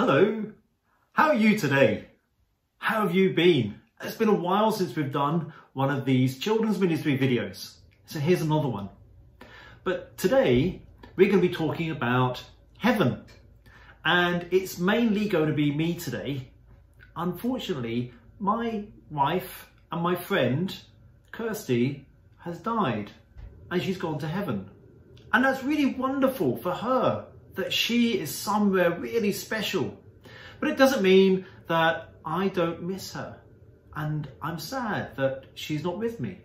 Hello, how are you today? How have you been? It's been a while since we've done one of these children's ministry videos. So here's another one. But today we're going to be talking about heaven. And it's mainly going to be me today. Unfortunately, my wife and my friend, Kirstie, has died and she's gone to heaven. And that's really wonderful for her that she is somewhere really special. But it doesn't mean that I don't miss her and I'm sad that she's not with me.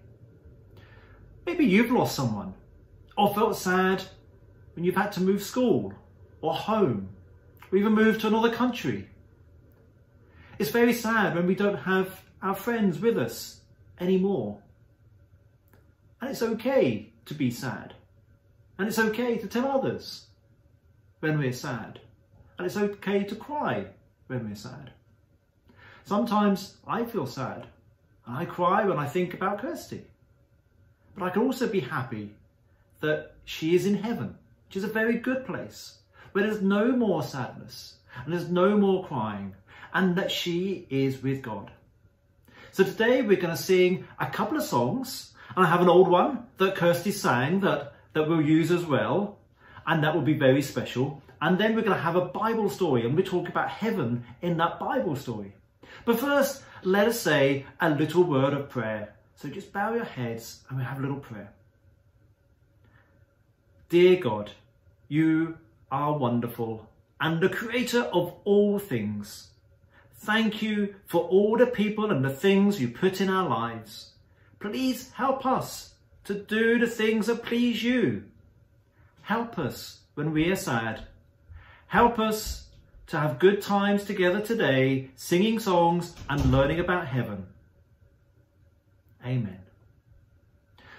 Maybe you've lost someone or felt sad when you've had to move school or home or even move to another country. It's very sad when we don't have our friends with us anymore. And it's okay to be sad. And it's okay to tell others when we're sad. And it's okay to cry when we're sad. Sometimes I feel sad and I cry when I think about Kirstie. But I can also be happy that she is in heaven, which is a very good place, where there's no more sadness and there's no more crying, and that she is with God. So today we're going to sing a couple of songs, and I have an old one that Kirstie sang that, that we'll use as well, and that will be very special. And then we're going to have a Bible story, and we talk about heaven in that Bible story. But first, let us say a little word of prayer. So just bow your heads and we have a little prayer. Dear God, you are wonderful and the creator of all things. Thank you for all the people and the things you put in our lives. Please help us to do the things that please you. Help us when we are sad. Help us to have good times together today, singing songs and learning about heaven. Amen.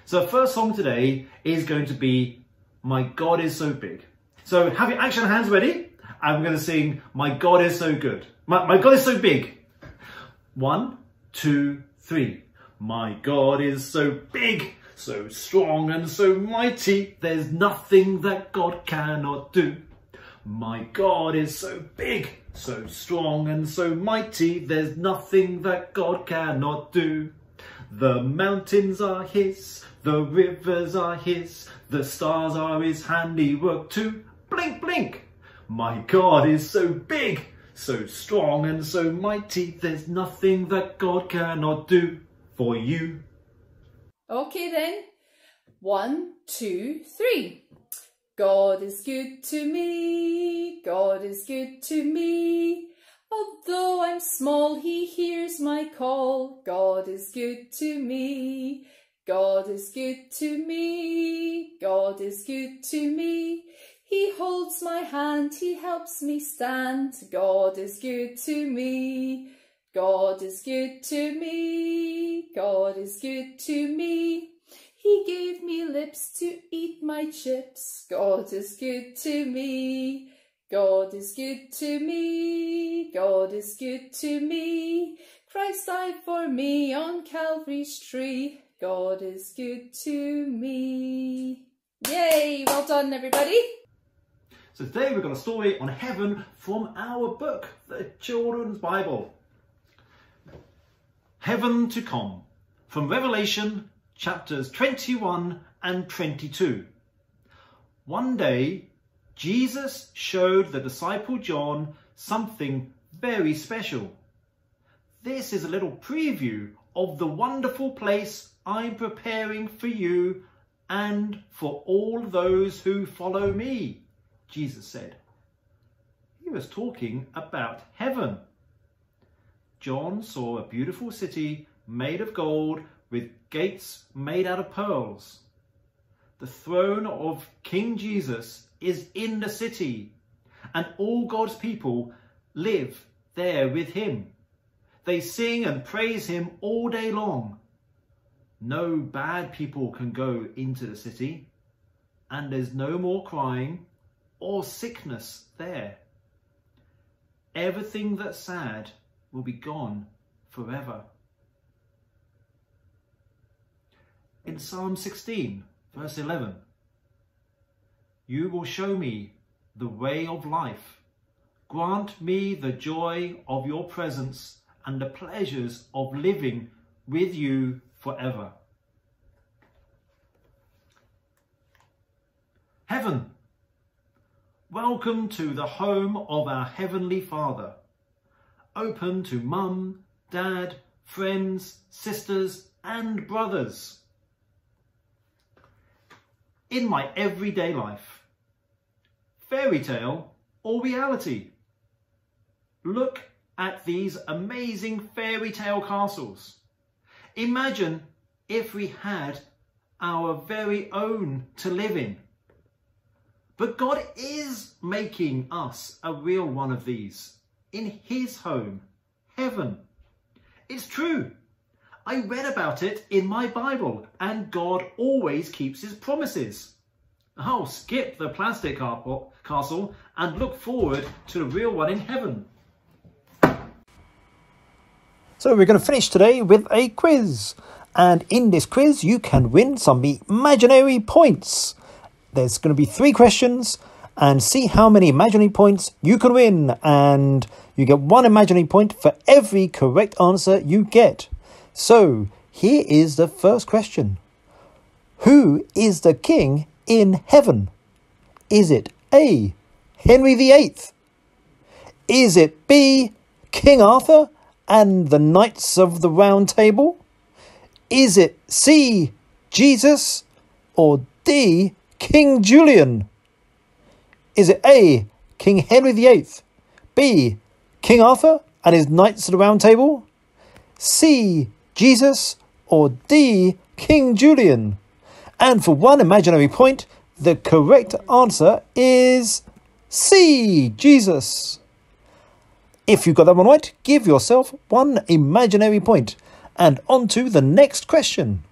So first song today is going to be My God is So Big. So have your action hands ready. I'm going to sing My God is So Good. My, my God is So Big. One, two, three. My God is so big, so strong and so mighty. There's nothing that God cannot do. My God is so big, so strong and so mighty, there's nothing that God cannot do. The mountains are his, the rivers are his, the stars are his handiwork too. Blink, blink! My God is so big, so strong and so mighty, there's nothing that God cannot do for you. Okay then. One, two, three. God is good to me, God is good to me. Although I'm small, he hears my call. God is good to me, God is good to me, God is good to me. He holds my hand, he helps me stand. God is good to me, God is good to me, God is good to me. He gave me lips to eat my chips. God is good to me. God is good to me. God is good to me. Christ died for me on Calvary's tree. God is good to me. Yay! Well done, everybody. So today we've got a story on heaven from our book, the Children's Bible. Heaven to Come, from Revelation chapters 21 and 22. One day, Jesus showed the disciple John something very special. This is a little preview of the wonderful place I'm preparing for you and for all those who follow me, Jesus said. He was talking about heaven. John saw a beautiful city made of gold with gates made out of pearls. The throne of King Jesus is in the city, and all God's people live there with him. They sing and praise him all day long. No bad people can go into the city, and there's no more crying or sickness there. Everything that's sad will be gone forever. in Psalm 16, verse 11. You will show me the way of life. grant me the joy of your presence and the pleasures of living with you forever. Heaven. Welcome to the home of our Heavenly Father. Open to mum, dad, friends, sisters and brothers. In my everyday life. Fairy tale or reality? Look at these amazing fairy tale castles. Imagine if we had our very own to live in. But God is making us a real one of these in his home, heaven. It's true. I read about it in my Bible and God always keeps his promises. I'll skip the plastic castle and look forward to the real one in heaven. So we're going to finish today with a quiz. And in this quiz, you can win some imaginary points. There's going to be three questions and see how many imaginary points you can win. And you get one imaginary point for every correct answer you get. So here is the first question. Who is the king in heaven? Is it A. Henry VIII? Is it B. King Arthur and the Knights of the Round Table? Is it C. Jesus or D. King Julian? Is it A. King Henry VIII? B. King Arthur and his Knights of the Round Table? C. Jesus or D. King Julian? And for one imaginary point, the correct answer is C. Jesus. If you got that one right, give yourself one imaginary point. And on to the next question.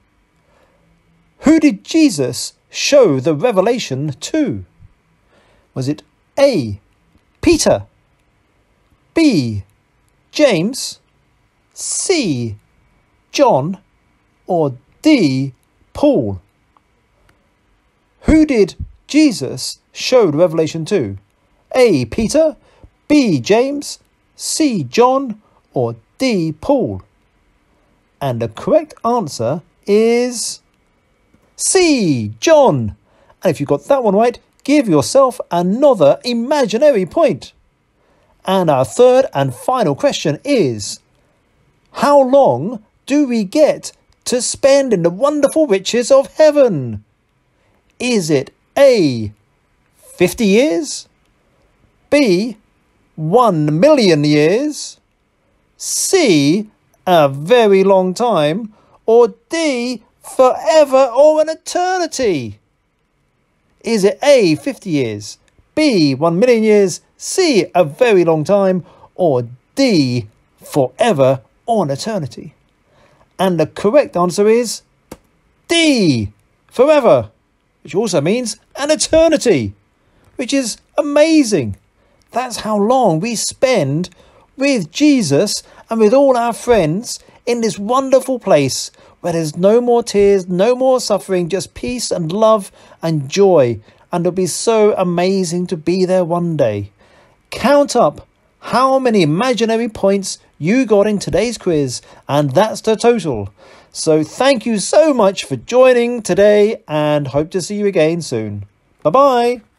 Who did Jesus show the revelation to? Was it A. Peter, B. James, C. John, or D. Paul? Who did Jesus show revelation to? A. Peter, B. James, C. John, or D. Paul? And the correct answer is C. John. And if you got that one right, give yourself another imaginary point. And our third and final question is How long do we get to spend in the wonderful riches of heaven? Is it A. 50 years? B. 1 million years? C. A very long time? Or D. Forever or an eternity? Is it A, 50 years, B, 1 million years, C, a very long time, or D, forever or an eternity? And the correct answer is D, forever, which also means an eternity, which is amazing. That's how long we spend with Jesus and with all our friends in this wonderful place where there's no more tears, no more suffering, just peace and love and joy. And it'll be so amazing to be there one day. Count up how many imaginary points you got in today's quiz, and that's the total. So thank you so much for joining today and hope to see you again soon. Bye bye.